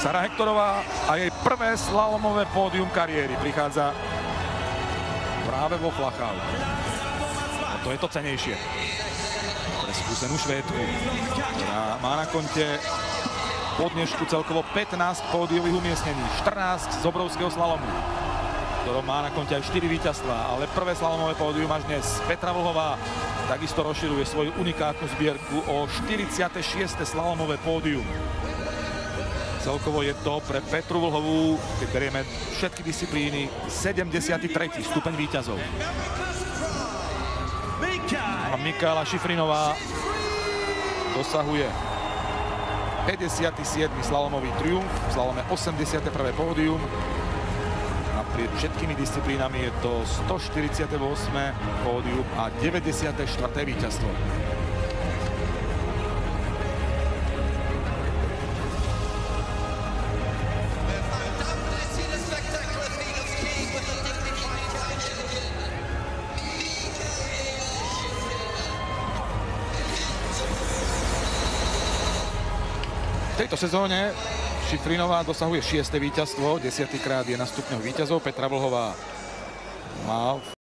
Sara Hektorová a jej prvé slalomové pódium kariéry prichádza práve vo Flachau. A to je to cenejšie pre skúsenú Švédku, ktorá má na konte po dnešku celkovo 15 pódiových umiestnení, 14 z obrovského slalomu, ktorom má na konte aj 4 víťazstva, ale prvé slalomové pódium až dnes. Petra Vlhová takisto rozširuje svoju unikátnu zbierku o 46. slalomové pódium. Celkovo je to pre Petru Vlhovú, keď berieme všetky disciplíny, 73. stupeň víťazov. A Mikála Šifrinová dosahuje 57. slalomový triumf, v slalome 81. pódium. Naprieč všetkými disciplínami je to 148. pódium a 94. víťazstvo. Tejto sezóne Šifrinová dosahuje 6. víťazstvo, 10. krát je na stupňoch víťazov. Petra Vlhová má